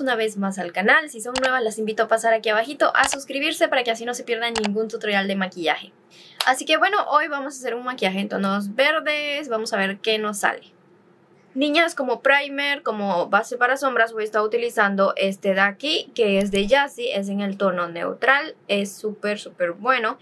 una vez más al canal. Si son nuevas las invito a pasar aquí abajito a suscribirse para que así no se pierdan ningún tutorial de maquillaje. Así que bueno, hoy vamos a hacer un maquillaje en tonos verdes, vamos a ver qué nos sale. Niñas, como primer, como base para sombras voy a estar utilizando este de aquí, que es de Jassy, es en el tono neutral, es súper súper bueno.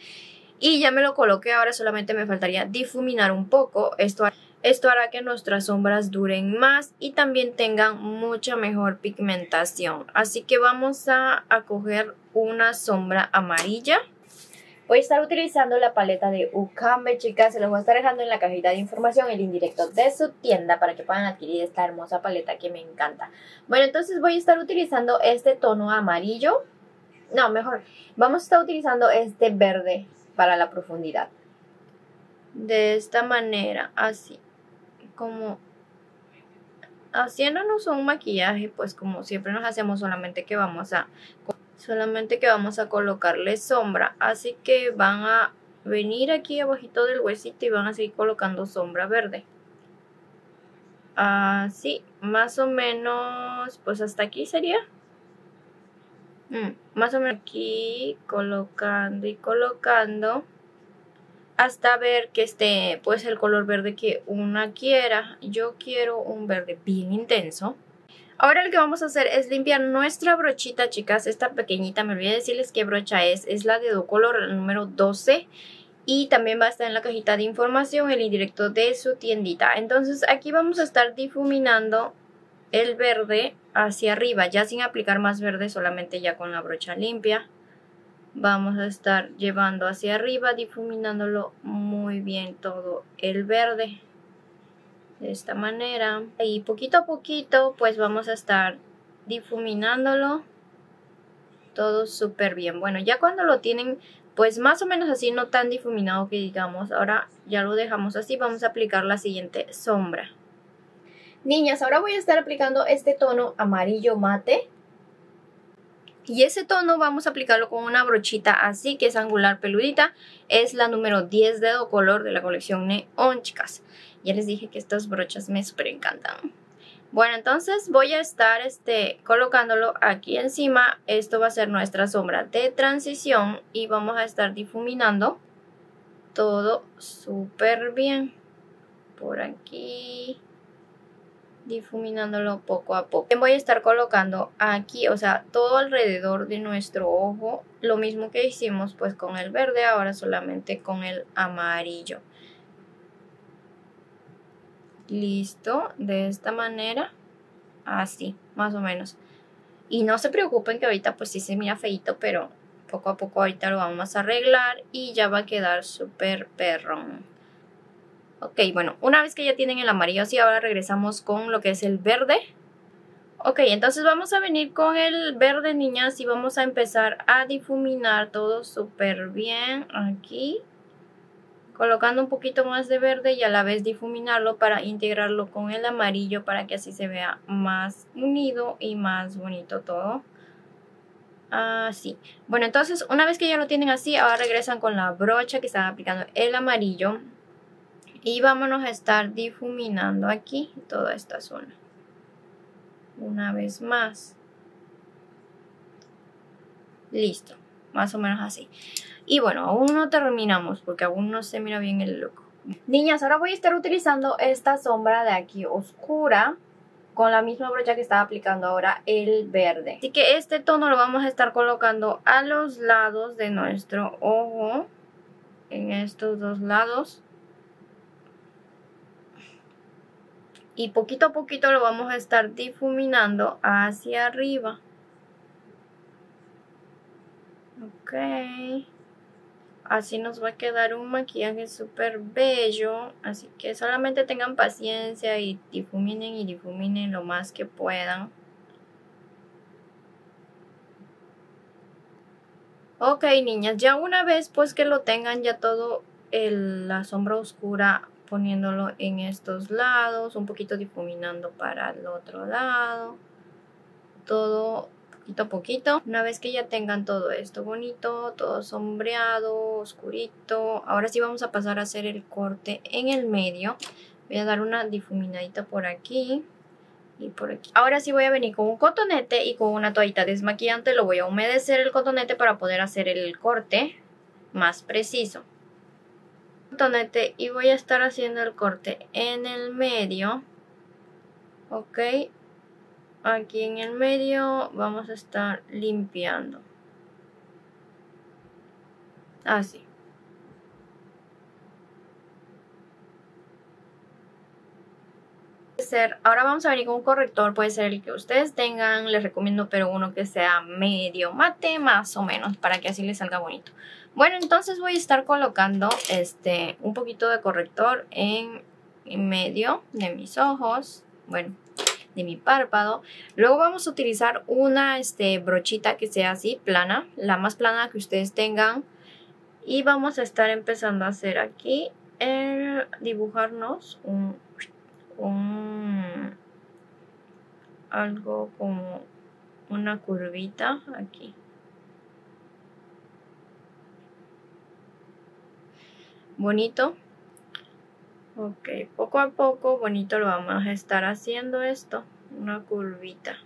Y ya me lo coloqué, ahora solamente me faltaría difuminar un poco, esto esto hará que nuestras sombras duren más y también tengan mucha mejor pigmentación. Así que vamos a, coger una sombra amarilla. Voy a estar utilizando la paleta de Ukambe, chicas. Se los voy a estar dejando en la cajita de información el indirecto de su tienda para que puedan adquirir esta hermosa paleta que me encanta. Bueno, entonces voy a estar utilizando este tono amarillo. No, mejor. Vamos a estar utilizando este verde para la profundidad. De esta manera, así como haciéndonos un maquillaje, pues como siempre nos hacemos, solamente que vamos a solamente que vamos a colocarle sombra, así que van a venir aquí abajito del huesito y van a seguir colocando sombra verde. Así, más o menos, pues hasta aquí sería. Mm, más o menos aquí, colocando y colocando hasta ver que esté pues el color verde que una quiera. Yo quiero un verde bien intenso. Ahora lo que vamos a hacer es limpiar nuestra brochita, chicas. Esta pequeñita, me olvidé decirles qué brocha es. Es la de Docolor, el número 12. Y también va a estar en la cajita de información el indirecto de su tiendita. Entonces aquí vamos a estar difuminando el verde hacia arriba. Ya sin aplicar más verde, solamente ya con la brocha limpia vamos a estar llevando hacia arriba difuminándolo muy bien todo el verde. De esta manera. Y poquito a poquito pues vamos a estar difuminándolo todo súper bien. Bueno ya cuando lo tienen pues más o menos así no tan difuminado que digamos ahora ya lo dejamos así vamos a aplicar la siguiente sombra. Niñas ahora voy a estar aplicando este tono amarillo mate y ese tono vamos a aplicarlo con una brochita así, que es angular peludita. Es la número 10 de color de la colección Neon, chicas. Ya les dije que estas brochas me súper encantan. Bueno, entonces voy a estar este, colocándolo aquí encima. Esto va a ser nuestra sombra de transición y vamos a estar difuminando todo súper bien. Por aquí difuminándolo poco a poco. Voy a estar colocando aquí, o sea, todo alrededor de nuestro ojo, lo mismo que hicimos pues con el verde, ahora solamente con el amarillo. Listo, de esta manera, así, más o menos. Y no se preocupen que ahorita pues sí se mira feito, pero poco a poco ahorita lo vamos a arreglar y ya va a quedar súper perrón. Ok, bueno, una vez que ya tienen el amarillo así, ahora regresamos con lo que es el verde. Ok, entonces vamos a venir con el verde, niñas, y vamos a empezar a difuminar todo súper bien aquí. Colocando un poquito más de verde y a la vez difuminarlo para integrarlo con el amarillo para que así se vea más unido y más bonito todo. Así. Bueno, entonces una vez que ya lo tienen así, ahora regresan con la brocha que están aplicando el amarillo y vámonos a estar difuminando aquí toda esta zona. Una vez más. Listo más o menos así. Y bueno aún no terminamos porque aún no se mira bien el look. Niñas ahora voy a estar utilizando esta sombra de aquí oscura con la misma brocha que estaba aplicando ahora el verde. Así que este tono lo vamos a estar colocando a los lados de nuestro ojo en estos dos lados y poquito a poquito lo vamos a estar difuminando hacia arriba. Ok. Así nos va a quedar un maquillaje súper bello. Así que solamente tengan paciencia y difuminen y difuminen lo más que puedan. Ok, niñas, ya una vez pues que lo tengan ya todo la sombra oscura poniéndolo en estos lados, un poquito difuminando para el otro lado, todo poquito a poquito. Una vez que ya tengan todo esto bonito, todo sombreado, oscurito, ahora sí vamos a pasar a hacer el corte en el medio. Voy a dar una difuminadita por aquí y por aquí. Ahora sí voy a venir con un cotonete y con una toallita desmaquillante. Lo voy a humedecer el cotonete para poder hacer el corte más preciso. Cotonete y voy a estar haciendo el corte en el medio. Ok. Aquí en el medio vamos a estar limpiando. Así. Ahora vamos a venir con un corrector, puede ser el que ustedes tengan, les recomiendo pero uno que sea medio mate más o menos para que así les salga bonito. Bueno, entonces voy a estar colocando este un poquito de corrector en, medio de mis ojos, bueno, de mi párpado. Luego vamos a utilizar una este, brochita que sea así, plana, la más plana que ustedes tengan. Y vamos a estar empezando a hacer aquí, el dibujarnos un un algo como una curvita aquí. Bonito. Ok, poco a poco, bonito lo vamos a estar haciendo esto. Una curvita.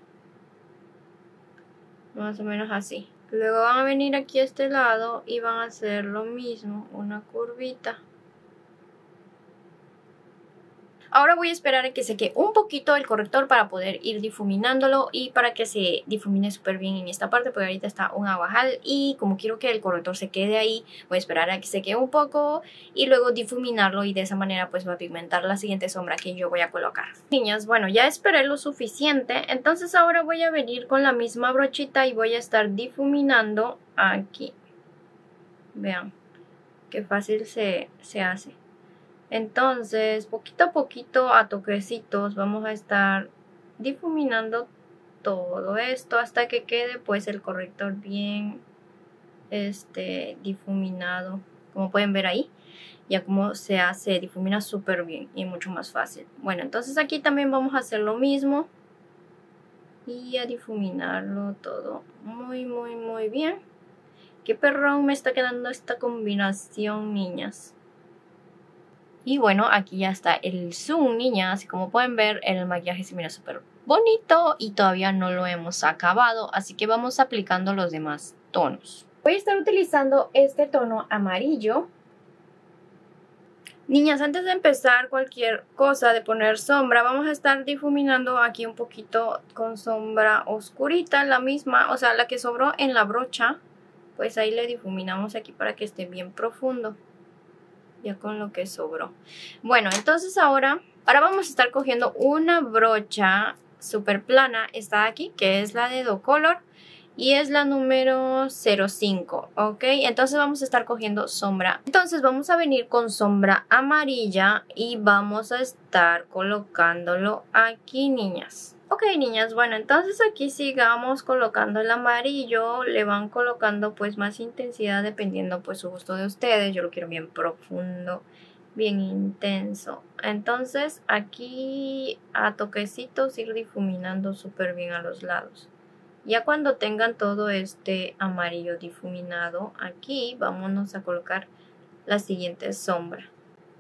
Más o menos así. Luego van a venir aquí a este lado y van a hacer lo mismo, una curvita. Ahora voy a esperar a que seque un poquito el corrector para poder ir difuminándolo y para que se difumine súper bien en esta parte porque ahorita está un aguajal y como quiero que el corrector se quede ahí voy a esperar a que seque un poco y luego difuminarlo y de esa manera pues va a pigmentar la siguiente sombra que yo voy a colocar. Niñas, bueno ya esperé lo suficiente entonces ahora voy a venir con la misma brochita y voy a estar difuminando aquí. Vean qué fácil se, se hace. Entonces, poquito a poquito, a toquecitos, vamos a estar difuminando todo esto hasta que quede pues el corrector bien este difuminado. Como pueden ver ahí ya como se hace difumina súper bien y mucho más fácil. Bueno entonces aquí también vamos a hacer lo mismo y a difuminarlo todo muy muy muy bien. Qué perrón me está quedando esta combinación niñas y bueno, aquí ya está el zoom, niñas. Y como pueden ver, el maquillaje se mira súper bonito y todavía no lo hemos acabado. Así que vamos aplicando los demás tonos. Voy a estar utilizando este tono amarillo. Niñas, antes de empezar cualquier cosa de poner sombra, vamos a estar difuminando aquí un poquito con sombra oscurita, la misma, o sea, la que sobró en la brocha. Pues ahí le difuminamos aquí para que esté bien profundo ya con lo que sobró. Bueno, entonces ahora, ahora vamos a estar cogiendo una brocha super plana, esta de aquí, que es la de Do Color. Y es la número 05, ¿ok? Entonces vamos a estar cogiendo sombra. Entonces vamos a venir con sombra amarilla y vamos a estar colocándolo aquí, niñas. Ok, niñas, bueno, entonces aquí sigamos colocando el amarillo, le van colocando pues más intensidad dependiendo pues su gusto de ustedes, yo lo quiero bien profundo, bien intenso. Entonces aquí a toquecitos ir difuminando súper bien a los lados. Ya cuando tengan todo este amarillo difuminado, aquí vámonos a colocar la siguiente sombra.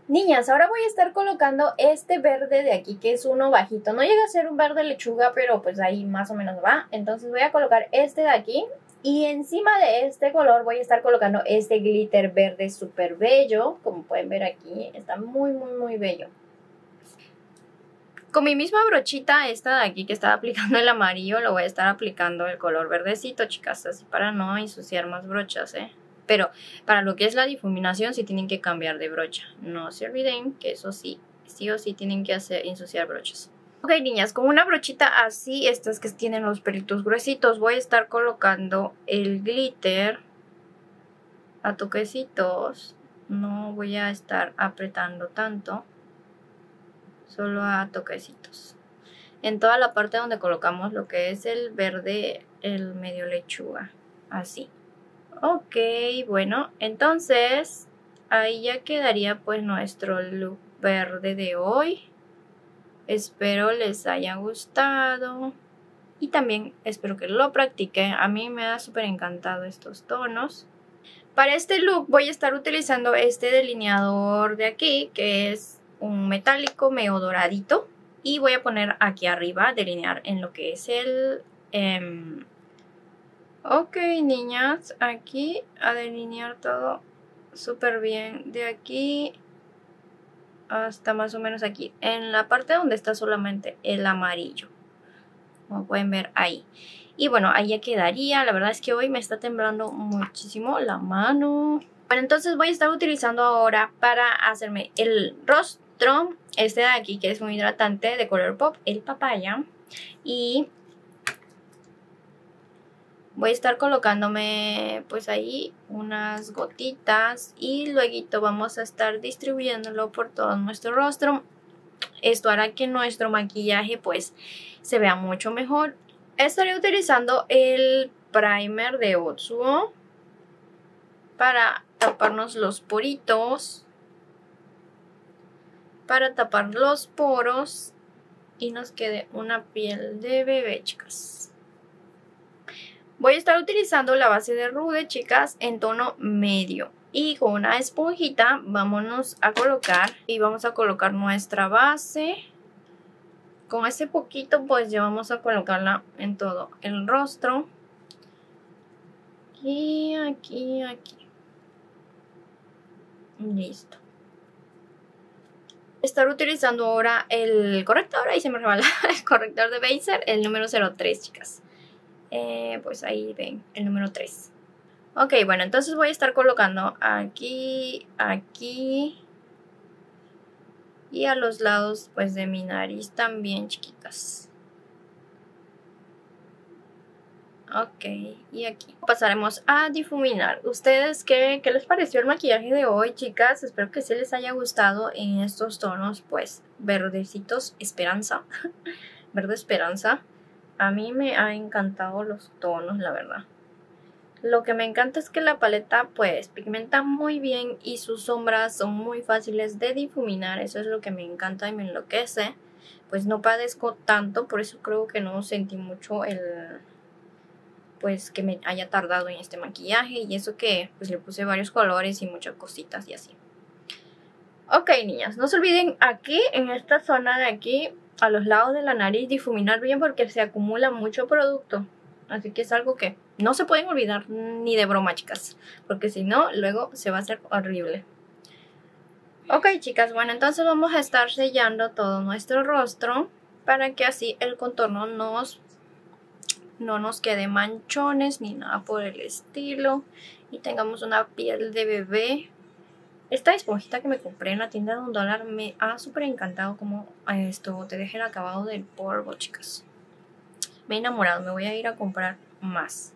Niñas, ahora voy a estar colocando este verde de aquí, que es uno bajito. No llega a ser un verde lechuga, pero pues ahí más o menos va. Entonces voy a colocar este de aquí. Y encima de este color voy a estar colocando este glitter verde súper bello. Como pueden ver aquí, está muy, muy, muy bello. Con mi misma brochita, esta de aquí que estaba aplicando el amarillo, lo voy a estar aplicando el color verdecito, chicas. Así para no ensuciar más brochas, ¿eh? Pero para lo que es la difuminación sí tienen que cambiar de brocha. No se olviden que eso sí, sí o sí tienen que hacer ensuciar brochas. Ok, niñas, con una brochita así, estas que tienen los pelitos gruesitos, voy a estar colocando el glitter a toquecitos. No voy a estar apretando tanto, solo a toquecitos. En toda la parte donde colocamos lo que es el verde, el medio lechuga, así. Ok, bueno, entonces ahí ya quedaría pues nuestro look verde de hoy. Espero les haya gustado y también espero que lo practiquen. A mí me ha súper encantado estos tonos. Para este look voy a estar utilizando este delineador de aquí que es un metálico medio doradito. Y voy a poner aquí arriba, delinear en lo que es el... Em, ok, niñas, aquí a delinear todo súper bien. De aquí hasta más o menos aquí. En la parte donde está solamente el amarillo. Como pueden ver ahí. Y bueno, ahí ya quedaría. La verdad es que hoy me está temblando muchísimo la mano. Bueno, entonces voy a estar utilizando ahora para hacerme el rostro. Este de aquí que es muy hidratante de color pop, el papaya. Y voy a estar colocándome pues ahí unas gotitas y luego vamos a estar distribuyéndolo por todo nuestro rostro. Esto hará que nuestro maquillaje pues se vea mucho mejor. Estaré utilizando el primer de Otsuo para taparnos los poritos, para tapar los poros y nos quede una piel de bebé, chicas. Voy a estar utilizando la base de Rude, chicas, en tono medio. Y con una esponjita vámonos a colocar y vamos a colocar nuestra base. Con ese poquito pues ya vamos a colocarla en todo el rostro. Y aquí, aquí. Listo. Estar utilizando ahora el corrector, ahí se me revela el corrector de Baser, el número 03, chicas. Eh, pues ahí ven, el número 3. Ok, bueno, entonces voy a estar colocando aquí, aquí y a los lados pues de mi nariz también, chiquitas. Ok, y aquí pasaremos a difuminar. ¿Ustedes qué, qué les pareció el maquillaje de hoy, chicas? Espero que se les haya gustado en estos tonos, pues, verdecitos, esperanza. Verde esperanza. A mí me ha encantado los tonos, la verdad. Lo que me encanta es que la paleta pues pigmenta muy bien y sus sombras son muy fáciles de difuminar. Eso es lo que me encanta y me enloquece. Pues no padezco tanto, por eso creo que no sentí mucho el, pues que me haya tardado en este maquillaje y eso que pues le puse varios colores y muchas cositas y así. Ok niñas, no se olviden aquí en esta zona de aquí a los lados de la nariz difuminar bien porque se acumula mucho producto. Así que es algo que no se pueden olvidar ni de broma chicas, porque si no luego se va a hacer horrible. Ok chicas, bueno entonces vamos a estar sellando todo nuestro rostro para que así el contorno nos no nos quede manchones ni nada por el estilo y tengamos una piel de bebé. Esta esponjita que me compré en la tienda de un dólar me ha súper encantado como esto te deja el acabado del polvo, chicas. Me he enamorado, me voy a ir a comprar más.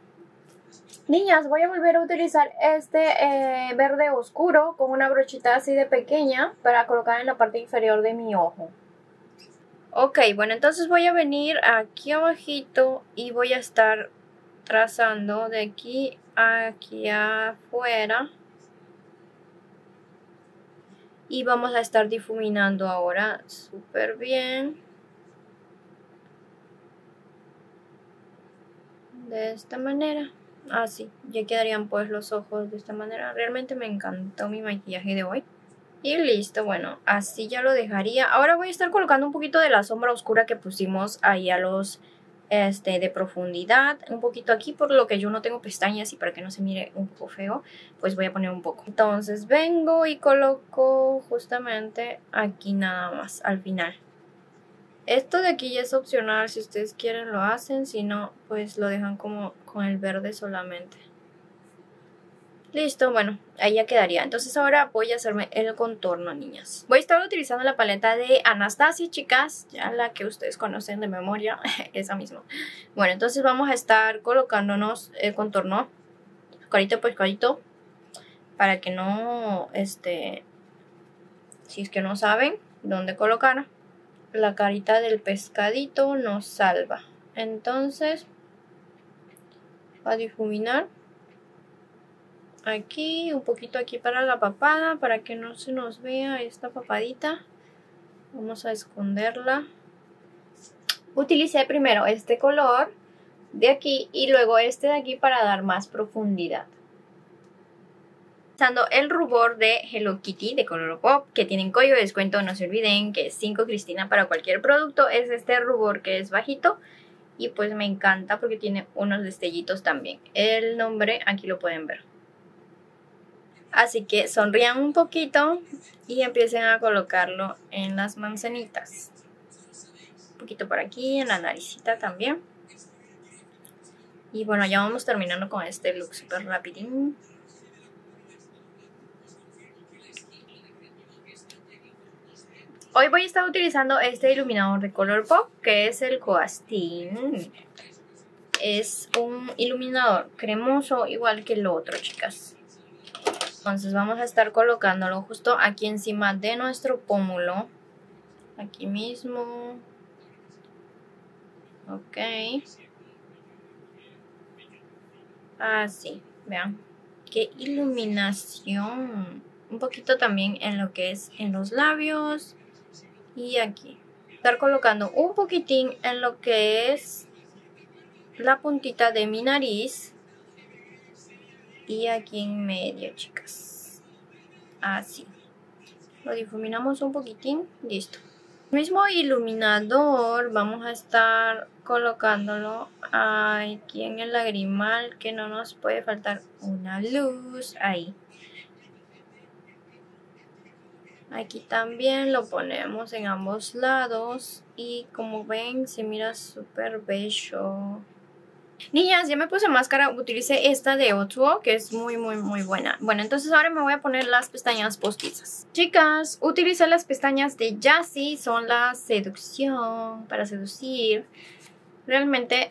Niñas, voy a volver a utilizar este eh, verde oscuro con una brochita así de pequeña para colocar en la parte inferior de mi ojo. Ok, bueno, entonces voy a venir aquí abajito y voy a estar trazando de aquí a aquí afuera. Y vamos a estar difuminando ahora súper bien. De esta manera. Así, ah, ya quedarían pues los ojos de esta manera. Realmente me encantó mi maquillaje de hoy. Y listo, bueno, así ya lo dejaría. Ahora voy a estar colocando un poquito de la sombra oscura que pusimos ahí a los este, de profundidad. Un poquito aquí, por lo que yo no tengo pestañas y para que no se mire un poco feo, pues voy a poner un poco. Entonces vengo y coloco justamente aquí nada más, al final. Esto de aquí ya es opcional, si ustedes quieren lo hacen, si no, pues lo dejan como con el verde solamente. Listo, bueno, ahí ya quedaría. Entonces ahora voy a hacerme el contorno, niñas. Voy a estar utilizando la paleta de Anastasia, chicas. Ya la que ustedes conocen de memoria, esa misma. Bueno, entonces vamos a estar colocándonos el contorno. Carito por carito. Para que no, este... Si es que no saben dónde colocar. La carita del pescadito nos salva. Entonces, a difuminar aquí, un poquito aquí para la papada, para que no se nos vea esta papadita. Vamos a esconderla. Utilicé primero este color de aquí y luego este de aquí para dar más profundidad. Usando el rubor de Hello Kitty de Color Pop, que tienen código de descuento, no se olviden que es 5 Cristina para cualquier producto. Es este rubor que es bajito y pues me encanta porque tiene unos destellitos también. El nombre aquí lo pueden ver. Así que sonrían un poquito y empiecen a colocarlo en las manzanitas. Un poquito por aquí, en la naricita también. Y bueno, ya vamos terminando con este look súper rapidín. Hoy voy a estar utilizando este iluminador de color pop que es el Coastin. Es un iluminador cremoso igual que el otro, chicas. Entonces vamos a estar colocándolo justo aquí encima de nuestro pómulo. Aquí mismo. Ok. Así, vean. Qué iluminación. Un poquito también en lo que es en los labios y aquí. Estar colocando un poquitín en lo que es la puntita de mi nariz y aquí en medio, chicas. Así. Lo difuminamos un poquitín, listo. Mismo iluminador vamos a estar colocándolo aquí en el lagrimal que no nos puede faltar una luz ahí. Aquí también lo ponemos en ambos lados y como ven se mira súper bello. Niñas, ya me puse máscara, utilicé esta de Otuo, que es muy, muy, muy buena. Bueno, entonces ahora me voy a poner las pestañas postizas. Chicas, utilicé las pestañas de Jassy, son la seducción, para seducir. Realmente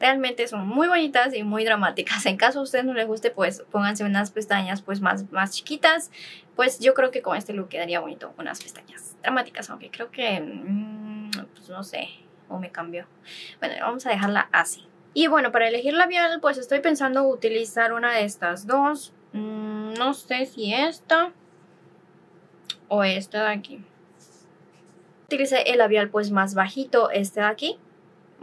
realmente son muy bonitas y muy dramáticas. En caso a ustedes no les guste, pues pónganse unas pestañas pues más, más chiquitas. Pues yo creo que con este look quedaría bonito unas pestañas dramáticas, aunque creo que, mm, pues no sé, o me cambió. Bueno, vamos a dejarla así. Y bueno, para elegir labial, pues estoy pensando utilizar una de estas dos. Mm, no sé si esta o esta de aquí. Utilicé el labial pues más bajito, este de aquí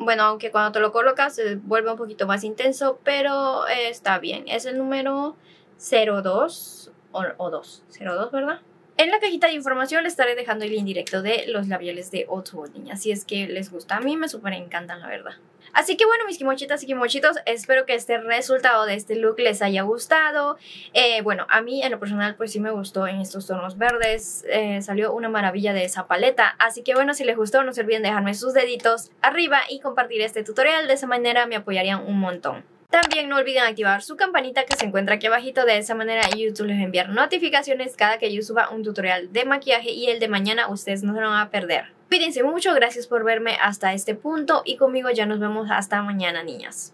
bueno, aunque cuando te lo colocas se vuelve un poquito más intenso, pero está bien. Es el número 02 o, o 2, 02, ¿verdad? En la cajita de información les estaré dejando el indirecto de los labiales de Otto. Si es que les gusta, a mí me súper encantan, la verdad. Así que bueno, mis quimochitas y quimochitos, espero que este resultado de este look les haya gustado. Eh, bueno, a mí en lo personal pues sí me gustó en estos tonos verdes. Eh, salió una maravilla de esa paleta. Así que bueno, si les gustó no se olviden dejarme sus deditos arriba y compartir este tutorial. De esa manera me apoyarían un montón. También no olviden activar su campanita que se encuentra aquí abajito, de esa manera YouTube les enviar notificaciones cada que yo suba un tutorial de maquillaje y el de mañana ustedes no se lo van a perder. Cuídense mucho, gracias por verme hasta este punto y conmigo ya nos vemos hasta mañana niñas.